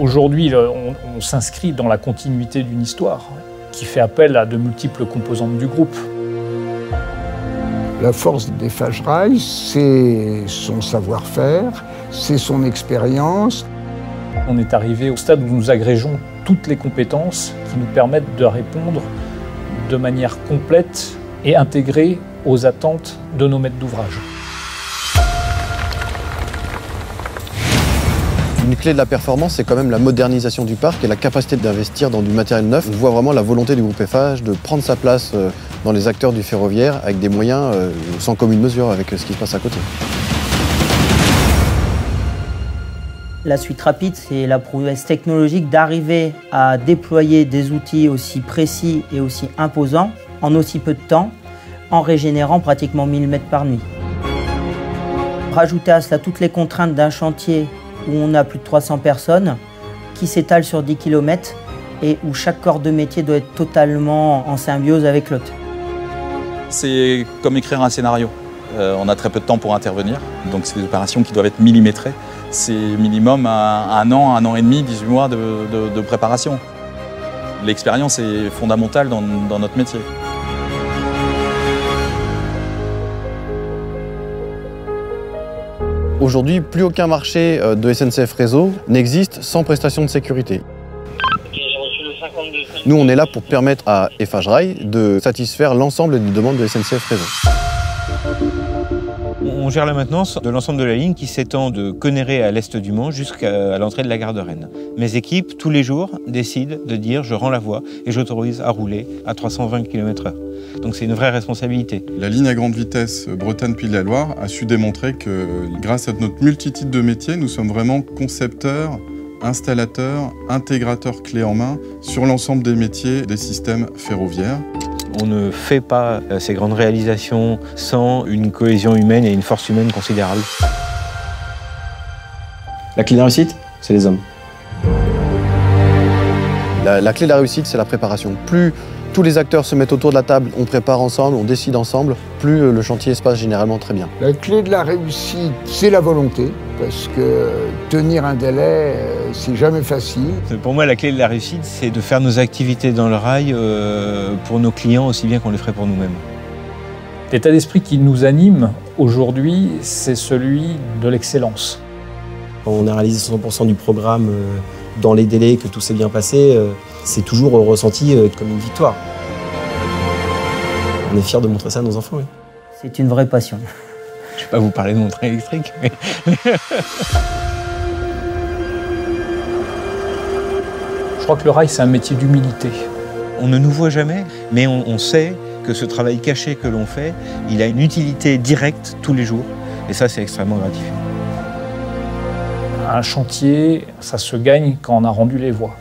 Aujourd'hui, on, on s'inscrit dans la continuité d'une histoire qui fait appel à de multiples composantes du groupe. La force des Fajrail, c'est son savoir-faire, c'est son expérience. On est arrivé au stade où nous agrégeons toutes les compétences qui nous permettent de répondre de manière complète et intégrée aux attentes de nos maîtres d'ouvrage. Une clé de la performance, c'est quand même la modernisation du parc et la capacité d'investir dans du matériel neuf. On voit vraiment la volonté du groupe Eiffage de prendre sa place euh, dans les acteurs du ferroviaire avec des moyens euh, sans commune mesure avec ce qui se passe à côté. La suite rapide, c'est la prouesse technologique d'arriver à déployer des outils aussi précis et aussi imposants en aussi peu de temps, en régénérant pratiquement 1000 mètres par nuit. Rajouter à cela toutes les contraintes d'un chantier où on a plus de 300 personnes, qui s'étalent sur 10 km et où chaque corps de métier doit être totalement en symbiose avec l'autre. C'est comme écrire un scénario. Euh, on a très peu de temps pour intervenir, donc c'est des opérations qui doivent être millimétrées. C'est minimum un, an, un an et demi, 18 mois de, préparation. L'expérience est fondamentale dans notre métier. Aujourd'hui, plus aucun marché euh, de SNCF Réseau n'existe sans prestation de sécurité. Nous, on est là pour permettre à Eiffage Rail de satisfaire l'ensemble des demandes de SNCF Réseau. On gère la maintenance de l'ensemble de la ligne qui s'étend de Conneré à l'est du Mans jusqu'à l'entrée de la gare de Rennes. Mes équipes, tous les jours, décident de dire je rends la voie et j'autorise à rouler à 320 km/h. Donc c'est une vraie responsabilité. La ligne à grande vitesse Bretagne-Pays-de-la-Loire a su démontrer que grâce à notre multitude de métiers, nous sommes vraiment concepteurs, installateurs, intégrateurs clés en main sur l'ensemble des métiers des systèmes ferroviaires. On ne fait pas euh, ces grandes réalisations sans une cohésion humaine et une force humaine considérable. La clé de la réussite, c'est les hommes. La, clé de la réussite, c'est la préparation. Plus tous les acteurs se mettent autour de la table, on prépare ensemble, on décide ensemble, plus euh, le chantier se passe généralement très bien. La clé de la réussite, c'est la volonté, parce que tenir un délai, euh, c'est jamais facile. Pour moi, la clé de la réussite, c'est de faire nos activités dans le rail euh, pour nos clients aussi bien qu'on les ferait pour nous-mêmes. L'état d'esprit qui nous anime aujourd'hui, c'est celui de l'excellence. On a réalisé 100% du programme dans les délais, que tout s'est bien passé c'est toujours ressenti euh, comme une victoire. On est fiers de montrer ça à nos enfants. Oui. C'est une vraie passion. Je ne vais pas vous parler de mon train électrique. Mais... Je crois que le rail, c'est un métier d'humilité. On ne nous voit jamais, mais on, on sait que ce travail caché que l'on fait, il a une utilité directe tous les jours. Et ça, c'est extrêmement gratifiant. Un chantier, ça se gagne quand on a rendu les voies.